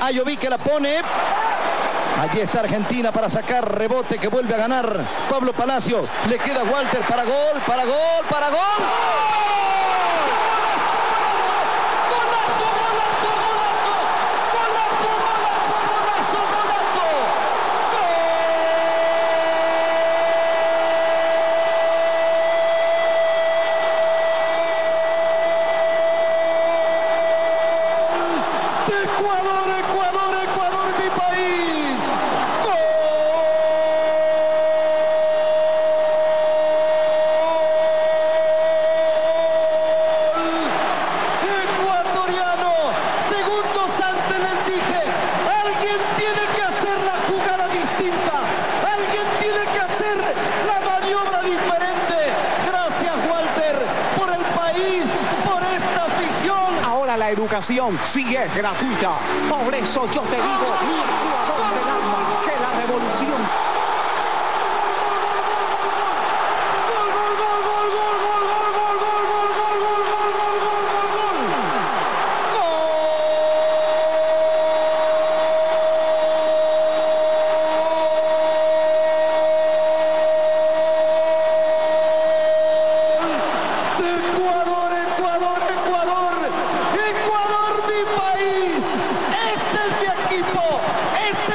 Ayoví que la pone. Allí está Argentina para sacar rebote que vuelve a ganar Pablo Palacios. Le queda Walter para gol, para gol, para gol. Ecuador, Ecuador, mi país. la educación si sí es gratuita. Por eso yo te digo, que la revolución. equipo es